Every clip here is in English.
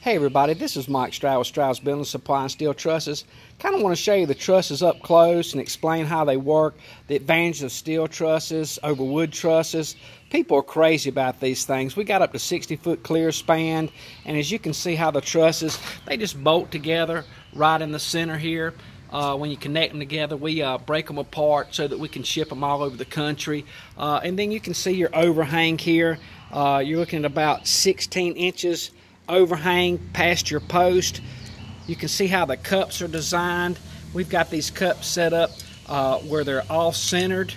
Hey everybody, this is Mike Stroud with Stroud's Building Supply and Steel Trusses. Kind of want to show you the trusses up close and explain how they work, the advantage of steel trusses over wood trusses. People are crazy about these things. We got up to 60 foot clear span and as you can see how the trusses, they just bolt together right in the center here. Uh, when you connect them together, we uh, break them apart so that we can ship them all over the country. Uh, and then you can see your overhang here. Uh, you're looking at about 16 inches overhang past your post. You can see how the cups are designed. We've got these cups set up uh, where they're all centered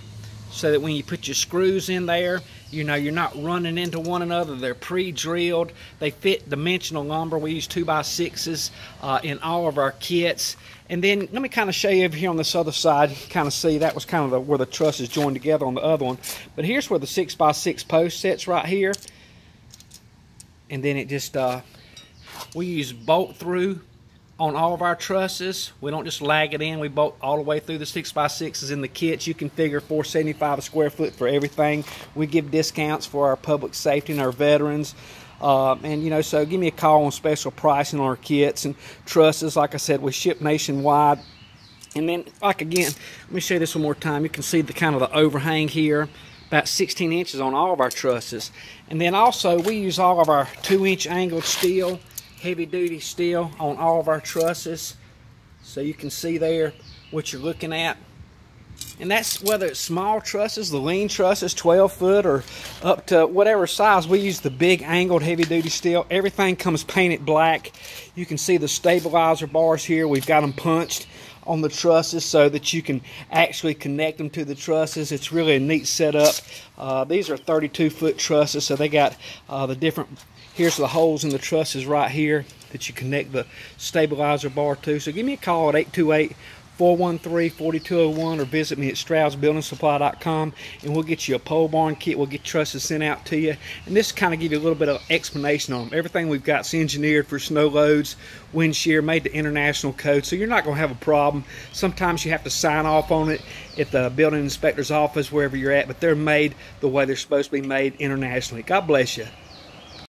so that when you put your screws in there, you know, you're not running into one another. They're pre-drilled. They fit dimensional lumber. We use 2 by 6s uh, in all of our kits. And then let me kind of show you over here on this other side. kind of see that was kind of the, where the truss is joined together on the other one. But here's where the 6 by 6 post sits right here and then it just uh, we use bolt through on all of our trusses. We don't just lag it in. We bolt all the way through the 6x6s in the kits. You can figure 475 a square foot for everything. We give discounts for our public safety and our veterans. Uh, and, you know, so give me a call on special pricing on our kits and trusses. Like I said, we ship nationwide. And then, like again, let me show you this one more time. You can see the kind of the overhang here about 16 inches on all of our trusses. And then also we use all of our two inch angled steel, heavy duty steel on all of our trusses. So you can see there what you're looking at. And that's whether it's small trusses, the lean trusses, 12 foot or up to whatever size. We use the big angled heavy duty steel. Everything comes painted black. You can see the stabilizer bars here. We've got them punched on the trusses so that you can actually connect them to the trusses. It's really a neat setup. Uh, these are 32 foot trusses, so they got uh, the different, here's the holes in the trusses right here that you connect the stabilizer bar to. So give me a call at 828 413-4201 or visit me at stroudsbuildingsupply.com and we'll get you a pole barn kit. We'll get trusses sent out to you. And this kind of give you a little bit of explanation on them. Everything we've got is engineered for snow loads, wind shear, made to international code. So you're not going to have a problem. Sometimes you have to sign off on it at the building inspector's office, wherever you're at, but they're made the way they're supposed to be made internationally. God bless you.